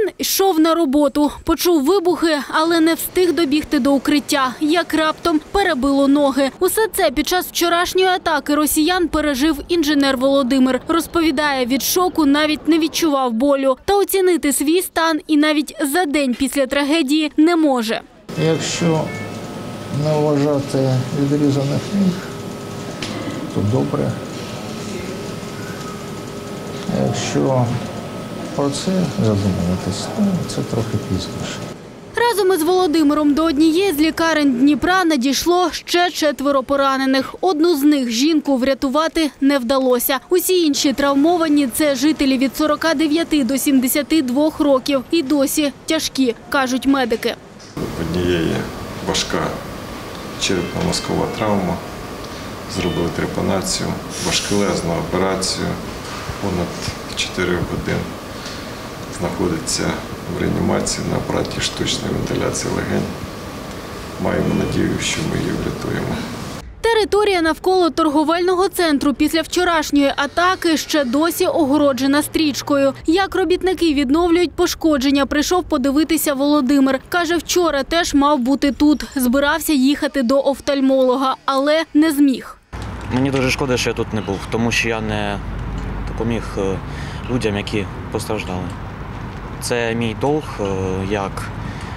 Він йшов на роботу, почув вибухи, але не встиг добігти до укриття. Як раптом перебило ноги. Усе це під час вчорашньої атаки росіян пережив інженер Володимир. Розповідає, від шоку навіть не відчував болю. Та оцінити свій стан і навіть за день після трагедії не може. Якщо не вважати відрізаних ніг, то добре. Якщо про це задумуватись, то це трохи пізніше. Разом із Володимиром до однієї з лікарень Дніпра надійшло ще четверо поранених. Одну з них жінку врятувати не вдалося. Усі інші травмовані це жителі від 49 до 72 років і досі тяжкі, кажуть медики. однієї важка черепно-мозкова травма. Зробили трепанацію, важкелезну операцію. Понад 4 годин знаходиться в реанімації на апараті штучної вентиляції легень. Маємо надію, що ми її врятуємо. Територія навколо торговельного центру після вчорашньої атаки ще досі огороджена стрічкою. Як робітники відновлюють пошкодження, прийшов подивитися Володимир. Каже, вчора теж мав бути тут. Збирався їхати до офтальмолога, але не зміг. Мені дуже шкода, що я тут не був, тому що я не допоміг е, людям, які постраждали. Це мій долг е, як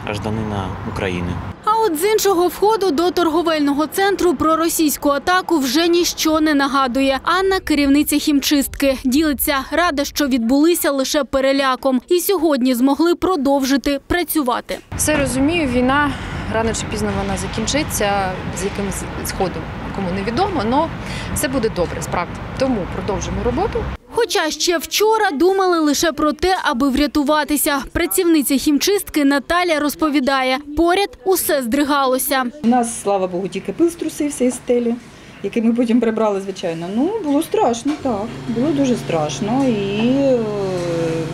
гражданина України. А от з іншого входу до торговельного центру про російську атаку вже ніщо не нагадує. Анна, керівниця хімчистки, ділиться рада, що відбулися лише переляком, і сьогодні змогли продовжити працювати. Все розумію, війна рано чи пізно вона закінчиться з якимось сходом, кому невідомо, але все буде добре, справді. Тому продовжимо роботу. Хоча ще вчора думали лише про те, аби врятуватися. Працівниця хімчистки Наталя розповідає, поряд усе здригалося. У нас, слава Богу, тільки пил струсився із стелі, який ми потім прибрали, звичайно. Ну, було страшно, так. Було дуже страшно. І е,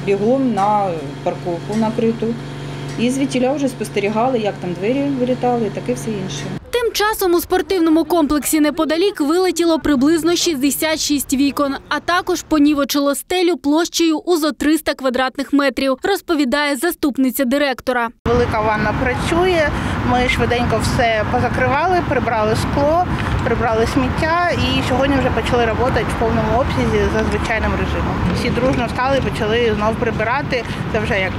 бігом на парковку накриту. І звідтіля вже спостерігали, як там двері вилітали і таке все інше. Тим часом у спортивному комплексі неподалік вилетіло приблизно 66 вікон, а також понівечило стелю площею у зо 300 квадратних метрів, розповідає заступниця директора. Велика ванна працює. Ми швиденько все позакривали, прибрали скло, прибрали сміття і сьогодні вже почали працювати в повному обсязі за звичайним режимом. Всі дружно стали, почали знов прибирати. Це вже як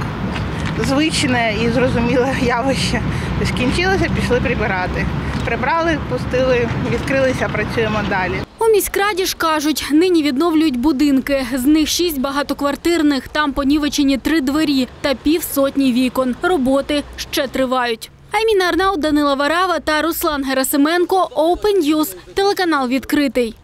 звичне і зрозуміле явище. Скінчилося, пішли прибирати. Прибрали, пустили, відкрилися, працюємо далі. У міськраді ж кажуть, нині відновлюють будинки. З них шість багатоквартирних, там понівечені три двері та півсотні вікон. Роботи ще тривають. Айміна Арнаут, Данила Варава та Руслан Герасименко. Open News. Телеканал відкритий.